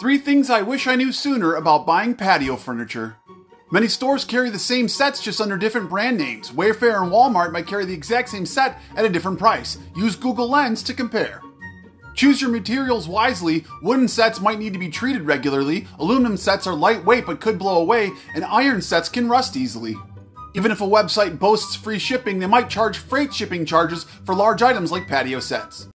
Three things I wish I knew sooner about buying patio furniture. Many stores carry the same sets just under different brand names. Wayfair and Walmart might carry the exact same set at a different price. Use Google Lens to compare. Choose your materials wisely. Wooden sets might need to be treated regularly, aluminum sets are lightweight but could blow away, and iron sets can rust easily. Even if a website boasts free shipping, they might charge freight shipping charges for large items like patio sets.